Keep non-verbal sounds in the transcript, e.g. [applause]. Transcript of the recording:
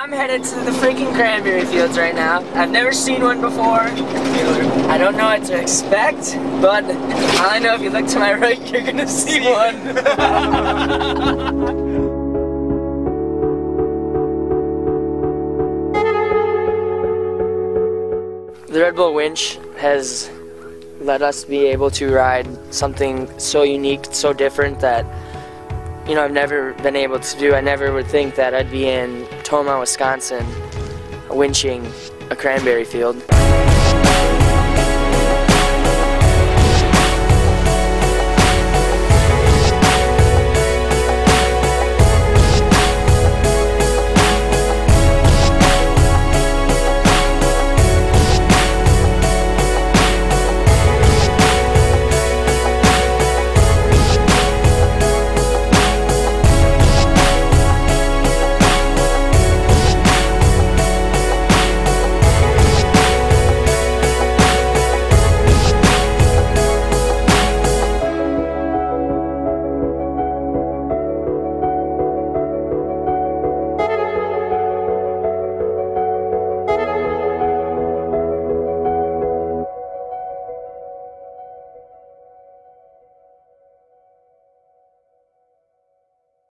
I'm headed to the freaking cranberry fields right now. I've never seen one before. I don't know what to expect, but all I know if you look to my [laughs] right, you're gonna see one. [laughs] the Red Bull winch has let us be able to ride something so unique, so different that you know I've never been able to do. I never would think that I'd be in Tomah, Wisconsin, winching a cranberry field.